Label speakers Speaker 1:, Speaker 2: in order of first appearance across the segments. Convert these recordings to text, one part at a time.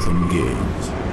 Speaker 1: 2000 games.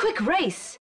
Speaker 1: Quick, race!